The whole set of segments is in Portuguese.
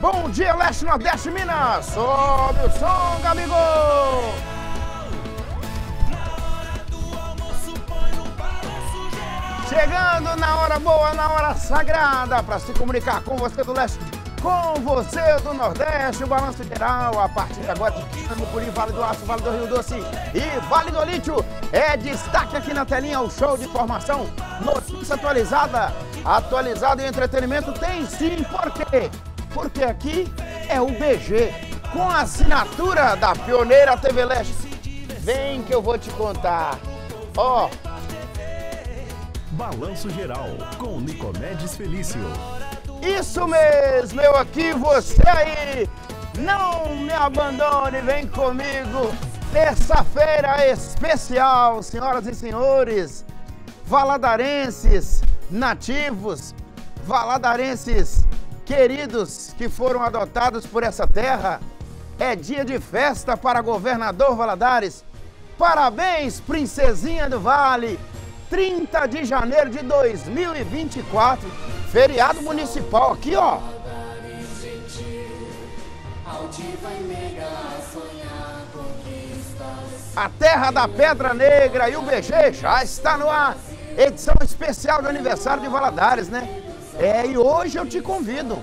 Bom dia, Leste, Nordeste, Minas. Sobe o som, Gabigol. Chegando na hora boa, na hora sagrada, para se comunicar com você do Leste, com você do Nordeste, o Balanço Geral, a partir de agora, por Vale do Aço, Vale do Rio Doce e Vale do Lítio. É destaque aqui na telinha o show de informação, notícia atualizada, atualizada em entretenimento, tem sim, por quê? Porque aqui é o BG, com a assinatura da pioneira TV Leste. Vem que eu vou te contar. Ó, oh, Balanço Geral, com Nicomedes Felício. Isso mesmo, eu aqui, você aí. Não me abandone, vem comigo. Terça-feira especial, senhoras e senhores. Valadarenses, nativos, valadarenses queridos que foram adotados por essa terra. É dia de festa para governador Valadares. Parabéns, princesinha do Vale. 30 de janeiro de 2024, feriado municipal aqui, ó. A terra da Pedra Negra e o BG já está no ar. Edição especial de aniversário de Valadares, né? É, e hoje eu te convido.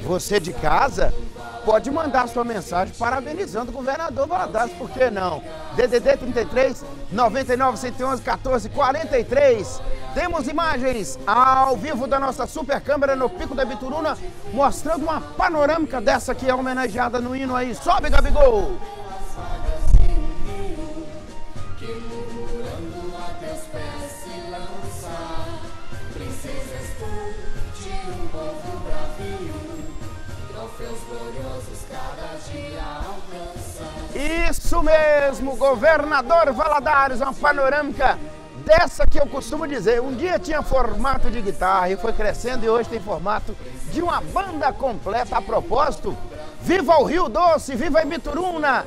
Você de casa pode mandar sua mensagem parabenizando o governador Valadares, por que não? DDD 33 99 111 14 43. Temos imagens ao vivo da nossa super câmera no Pico da Bituruna, mostrando uma panorâmica dessa que é homenageada no hino aí. Sobe, Gabigol! Isso mesmo, governador Valadares, uma panorâmica dessa que eu costumo dizer. Um dia tinha formato de guitarra e foi crescendo e hoje tem formato de uma banda completa. A propósito, viva o Rio Doce, viva Ibituruna,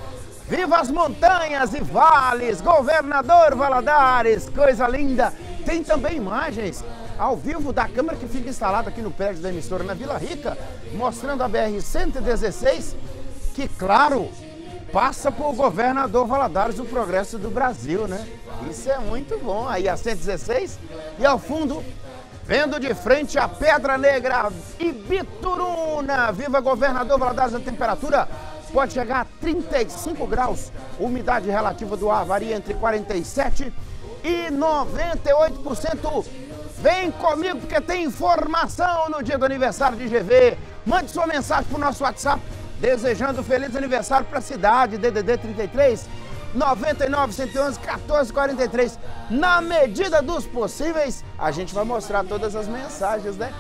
viva as montanhas e vales, governador Valadares, coisa linda. Tem também imagens ao vivo da câmera que fica instalada aqui no prédio da emissora na Vila Rica, mostrando a BR-116, que claro, passa por governador Valadares o progresso do Brasil, né? Isso é muito bom. Aí a 116 e ao fundo, vendo de frente a Pedra Negra e Bituruna. Viva governador Valadares, a temperatura pode chegar a 35 graus. Umidade relativa do ar varia entre 47 e 98%. Vem comigo porque tem informação no dia do aniversário de GV. Mande sua mensagem para o nosso WhatsApp desejando feliz aniversário para a cidade, DDD 33 99 111 14 43. Na medida dos possíveis, a gente vai mostrar todas as mensagens, né?